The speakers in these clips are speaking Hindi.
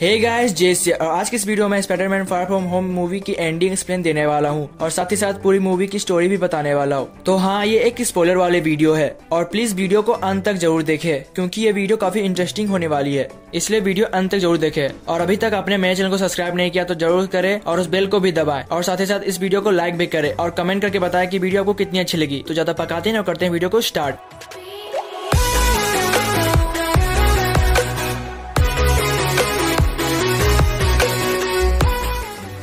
हे गाइस जेसे और आज के इस वीडियो में Spiderman far from home movie की एंडिंग एक्सप्लेन देने वाला हूँ और साथ ही साथ पूरी मूवी की स्टोरी भी बताने वाला हूँ। तो हाँ ये एक स्पॉइलर वाले वीडियो है और प्लीज़ वीडियो को अंत तक ज़रूर देखें, क्योंकि ये वीडियो काफ़ी इंटरेस्टिंग होने वाली है। इसलिए वीडियो अंत तक ज़रूर देखे और अभी तक आपने मेरे चैनल को सब्सक्राइब नहीं किया तो ज़रूर करे और उस बेल को भी दबाए और साथ ही साथ इस वीडियो को लाइक भी करे और कमेंट करके बताएँ की वीडियो आपको कितनी अच्छी लगी। तो ज़्यादा पकाते हैं और करते हैं वीडियो को स्टार्ट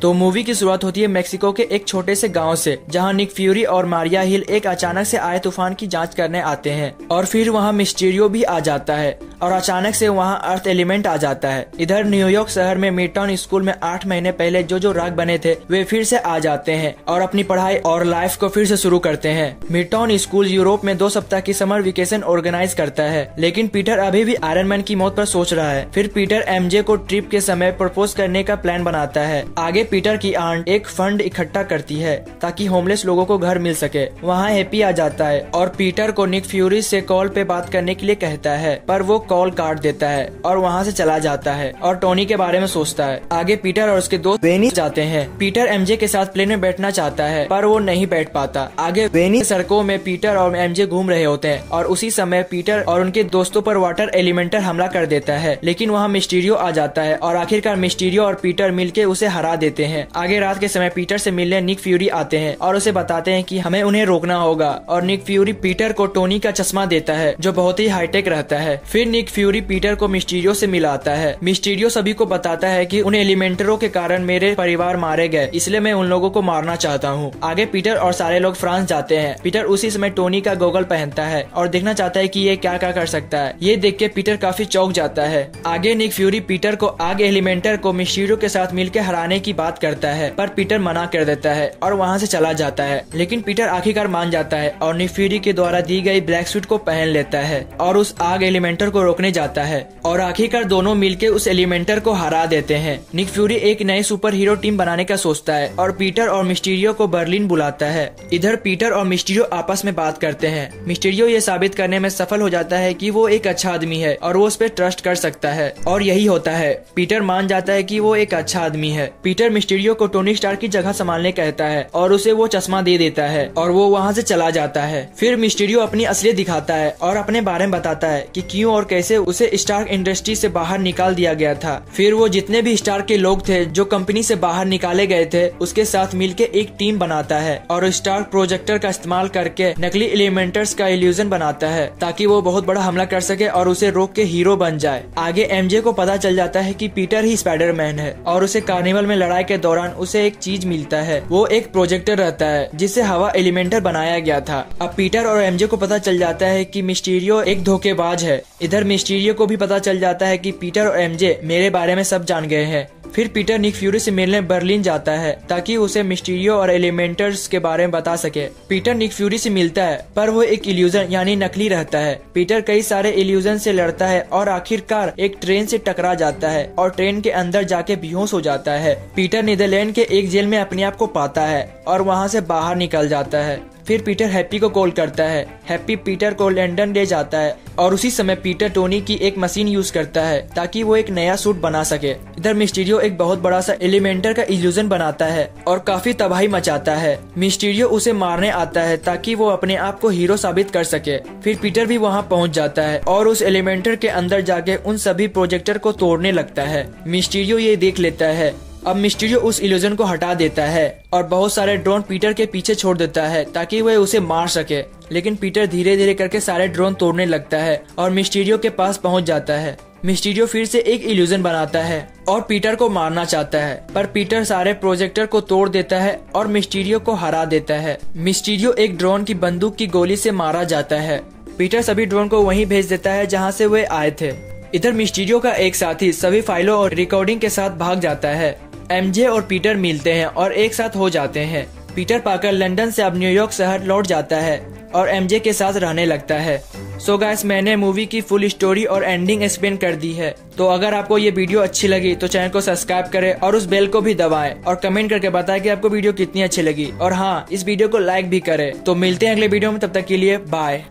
तो मूवी की शुरुआत होती है मेक्सिको के एक छोटे से गाँव से, जहाँ निक फ्यूरी और मारिया हिल एक अचानक से आए तूफ़ान की जाँच करने आते हैं। और फिर वहाँ मिस्टीरियो भी आ जाता है। और अचानक से वहाँ अर्थ एलिमेंट आ जाता है। इधर न्यूयॉर्क शहर में मिडटाउन स्कूल में आठ महीने पहले जो जो राग बने थे, वे फिर से आ जाते हैं और अपनी पढ़ाई और लाइफ को फिर से शुरू करते हैं। मिडटाउन स्कूल यूरोप में दो सप्ताह की समर वेकेशन ऑर्गेनाइज करता है, लेकिन पीटर अभी भी आयरन मैन की मौत पर सोच रहा है। फिर पीटर एमजे को ट्रिप के समय प्रपोज करने का प्लान बनाता है। आगे पीटर की आंट एक फंड इकट्ठा करती है, ताकि होमलेस लोगों को घर मिल सके। वहाँ हैप्पी आ जाता है और पीटर को निक फ्यूरी से कॉल पे बात करने के लिए कहता है, पर वो कॉल काट देता है और वहाँ से चला जाता है और टोनी के बारे में सोचता है। आगे पीटर और उसके दोस्त वेनी जाते हैं। पीटर एमजे के साथ प्लेन में बैठना चाहता है, पर वो नहीं बैठ पाता। आगे वेनी सड़कों में पीटर और एमजे घूम रहे होते हैं और उसी समय पीटर और उनके दोस्तों पर वाटर एलिमेंटर हमला कर देता है, लेकिन वहाँ मिस्टीरियो आ जाता है और आखिरकार मिस्टीरियो और पीटर मिलकर उसे हरा देते हैं। आगे रात के समय पीटर से मिलने निक फ्यूरी आते हैं और उसे बताते हैं कि हमें उन्हें रोकना होगा और निक फ्यूरी पीटर को टोनी का चश्मा देता है, जो बहुत ही हाईटेक रहता है। फिर निक फ्यूरी पीटर को मिस्टीरियो से मिलाता है। मिस्टीरियो सभी को बताता है कि उन एलिमेंटरों के कारण मेरे परिवार मारे गए, इसलिए मैं उन लोगों को मारना चाहता हूँ। आगे पीटर और सारे लोग फ्रांस जाते हैं। पीटर उसी समय टोनी का गोगल पहनता है और देखना चाहता है की ये क्या क्या कर सकता है। ये देख के पीटर काफ़ी चौक जाता है। आगे निक फ्यूरी पीटर को, आगे एलिमेंटर को मिस्टीरियो के साथ मिलकर हराने की बात करता है, पर पीटर मना कर देता है और वहाँ से चला जाता है। लेकिन पीटर आखिरकार मान जाता है और निक फ्यूरी के द्वारा दी गई ब्लैक सूट को पहन लेता है और उस आग एलिमेंटर को रोकने जाता है और आखिरकार दोनों मिलकर उस एलिमेंटर को हरा देते हैं। निक फ्यूरी एक नए सुपर हीरो टीम बनाने का सोचता है और पीटर और मिस्टीरियो को बर्लिन बुलाता है। इधर पीटर और मिस्टीरियो आपस में बात करते हैं। मिस्टीरियो ये साबित करने में सफल हो जाता है की वो एक अच्छा आदमी है और वो उस पर ट्रस्ट कर सकता है और यही होता है। पीटर मान जाता है की वो एक अच्छा आदमी है। पीटर मिस्टीरियो को टोनी स्टार की जगह संभालने कहता है और उसे वो चश्मा दे देता है और वो वहाँ से चला जाता है। फिर मिस्टीरियो अपनी असलियत दिखाता है और अपने बारे में बताता है कि क्यों और कैसे उसे स्टार्क इंडस्ट्री से बाहर निकाल दिया गया था। फिर वो जितने भी स्टार के लोग थे, जो कंपनी से बाहर निकाले गए थे, उसके साथ मिलके एक टीम बनाता है और स्टार प्रोजेक्टर का इस्तेमाल करके नकली एलिमेंटर्स का इल्यूजन बनाता है, ताकि वो बहुत बड़ा हमला कर सके और उसे रोक के हीरो बन जाए। आगे एमजे को पता चल जाता है कि पीटर ही स्पाइडरमैन है और उसे कार्निवल में लड़ाई के दौरान उसे एक चीज़ मिलता है। वो एक प्रोजेक्टर रहता है, जिसे हवा एलिमेंटर बनाया गया था। अब पीटर और एमजे को पता चल जाता है कि मिस्टीरियो एक धोखेबाज है। इधर मिस्टीरियो को भी पता चल जाता है कि पीटर और एमजे मेरे बारे में सब जान गए हैं। फिर पीटर निक फ्यूरी से मिलने बर्लिन जाता है, ताकि उसे मिस्टीरियो और एलिमेंटर्स के बारे में बता सके। पीटर निक फ्यूरी से मिलता है, पर वो एक इल्यूजन यानी नकली रहता है। पीटर कई सारे इल्यूजन से लड़ता है और आखिरकार एक ट्रेन से टकरा जाता है और ट्रेन के अंदर जाके बेहोश हो जाता है। पीटर नीदरलैंड के एक जेल में अपने आप को पाता है और वहाँ से बाहर निकल जाता है। फिर पीटर हैप्पी को कॉल करता है। हैप्पी पीटर को लंदन ले जाता है और उसी समय पीटर टोनी की एक मशीन यूज़ करता है ताकि वो एक नया सूट बना सके। इधर मिस्टीरियो एक बहुत बड़ा सा एलिमेंटर का इल्यूजन बनाता है और काफ़ी तबाही मचाता है। मिस्टीरियो उसे मारने आता है ताकि वो अपने आप को हीरो साबित कर सके। फिर पीटर भी वहाँ पहुँच जाता है और उस एलिमेंटर के अंदर जाके उन सभी प्रोजेक्टर को तोड़ने लगता है। मिस्टीरियो ये देख लेता है अब मिस्टीरियो उस इल्यूजन को हटा देता है और बहुत सारे ड्रोन पीटर के पीछे छोड़ देता है ताकि वह उसे मार सके। लेकिन पीटर धीरे धीरे करके सारे ड्रोन तोड़ने लगता है और मिस्टीरियो के पास पहुँच जाता है। मिस्टीरियो फिर से एक इल्यूजन बनाता है और पीटर को मारना चाहता है। पर पीटर सारे प्रोजेक्टर को तोड़ देता है और मिस्टीरियो को हरा देता है। मिस्टीरियो एक ड्रोन की बंदूक की गोली से मारा जाता है। पीटर सभी ड्रोन को वहीं भेज देता है जहाँ से वे आए थे। इधर मिस्टीरियो का एक साथी सभी फाइलों और रिकॉर्डिंग के साथ भाग जाता है। एमजे और पीटर मिलते हैं और एक साथ हो जाते हैं। पीटर पाकर लंदन से अब न्यूयॉर्क शहर लौट जाता है और एमजे के साथ रहने लगता है। सो so गैस मैंने मूवी की फुल स्टोरी और एंडिंग एक्सप्लेन कर दी है। तो अगर आपको ये वीडियो अच्छी लगी तो चैनल को सब्सक्राइब करें और उस बेल को भी दबाएँ और कमेंट करके बताएँ कि आपको वीडियो कितनी अच्छी लगी। और हाँ इस वीडियो को लाइक भी करें। तो मिलते हैं अगले वीडियो में, तब तक के लिए बाय